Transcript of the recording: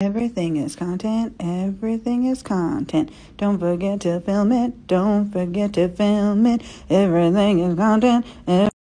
Everything is content. Everything is content. Don't forget to film it. Don't forget to film it. Everything is content.